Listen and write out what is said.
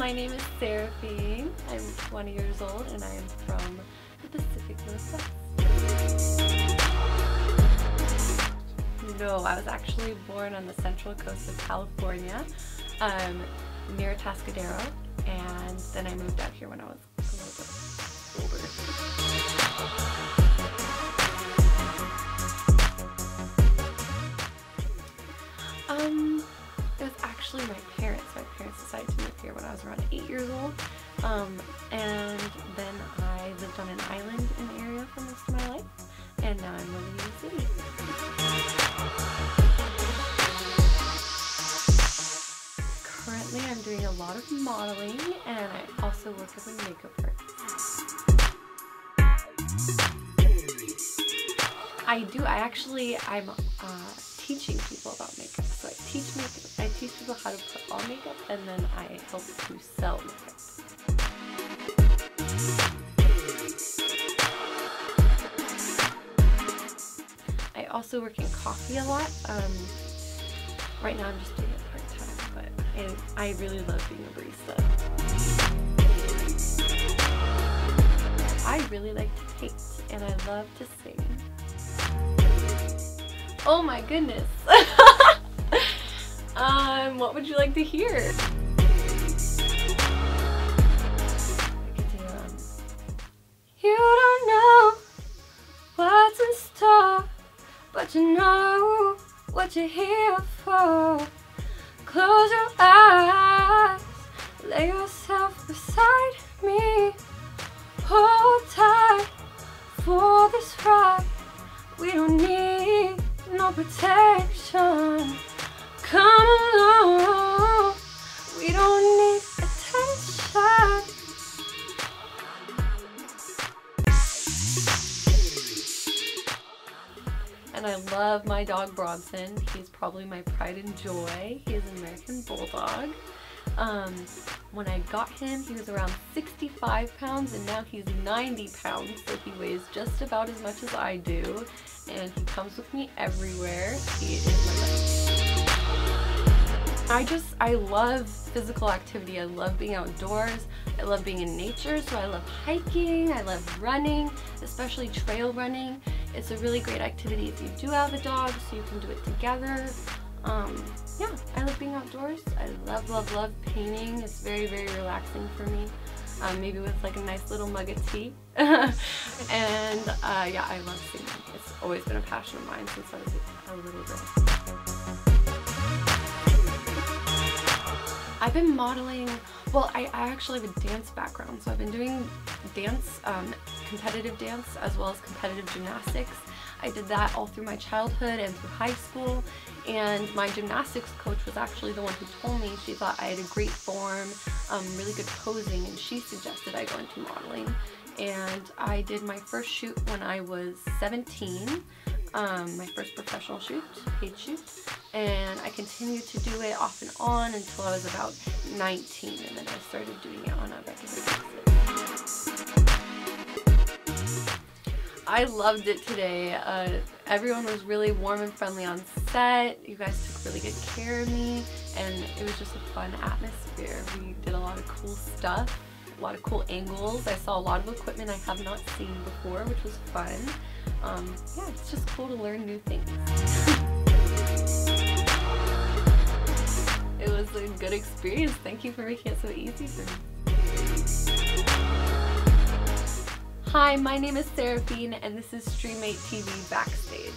Seraphine. I'm 20 years old and I am from the Pacific Northwest. No, I was actually born on the central coast of California, um, near Atascadero, and then I moved out here when I was a little bit older. Um, actually my parents. My parents decided to move here when I was around eight years old. Um, and then I lived on an island in the area for most of my life. And now I'm living in the city. Currently I'm doing a lot of modeling and I also work as a makeup artist. I do, I actually, I'm uh, teaching people about makeup. So I teach makeup, I teach people how to put on makeup and then I help to sell makeup. I also work in coffee a lot. Um, right now I'm just doing it part-time, but I really love being a barista. I really like to paint and I love to sing. Oh my goodness. um, what would you like to hear? Um, you don't know what's in store, but you know what you're here for. Close your eyes, lay yourself And I love my dog Bronson. He's probably my pride and joy. He is an American Bulldog. Um, when I got him, he was around 65 pounds and now he's 90 pounds, so he weighs just about as much as I do. And he comes with me everywhere. He is my best. I just, I love physical activity. I love being outdoors. I love being in nature, so I love hiking. I love running, especially trail running. It's a really great activity if you do have a dog, so you can do it together. Um, yeah, I love being outdoors. I love, love, love painting. It's very, very relaxing for me. Um, maybe with like a nice little mug of tea. and uh, yeah, I love singing. It's always been a passion of mine since I was a little girl. I've been modeling, well, I, I, actually have a dance background, so I've been doing dance, um, competitive dance, as well as competitive gymnastics. I did that all through my childhood and through high school, and my gymnastics coach was actually the one who told me she thought I had a great form, um, really good posing, and she suggested I go into modeling. And I did my first shoot when I was 17, um, my first professional shoot, paid shoot, and I continued to do it off and on until I was about 19, and then I started doing it on a regular basis. I loved it today. Uh, everyone was really warm and friendly on set. You guys took really good care of me, and it was just a fun atmosphere. We did a lot of cool stuff, a lot of cool angles. I saw a lot of equipment I have not seen before, which was fun um, yeah, it's just cool to learn new things. it was a good experience. Thank you for making it so easy for me. Hi, my name is Seraphine and this is Streamate TV Backstage.